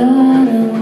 I don't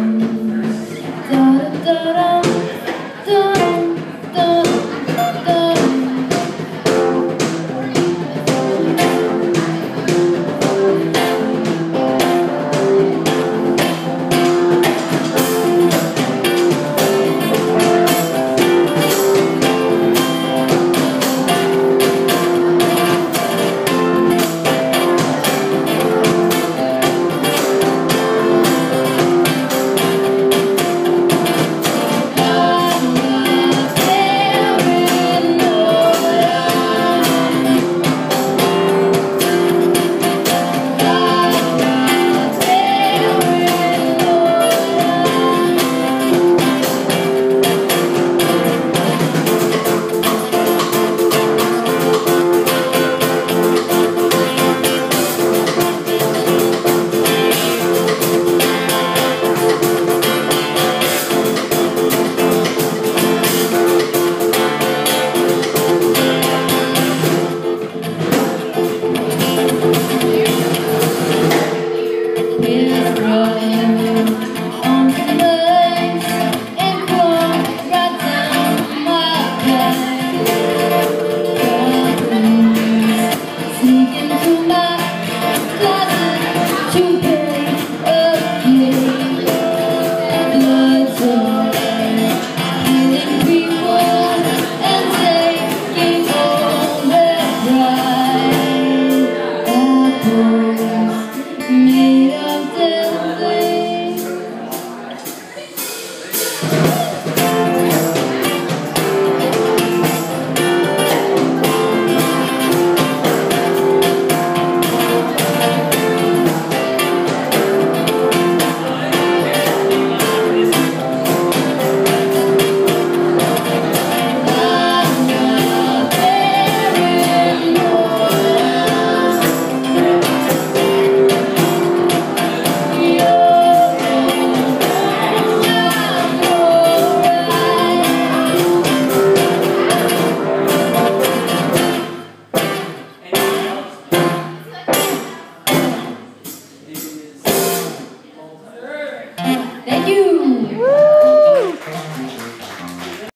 still there.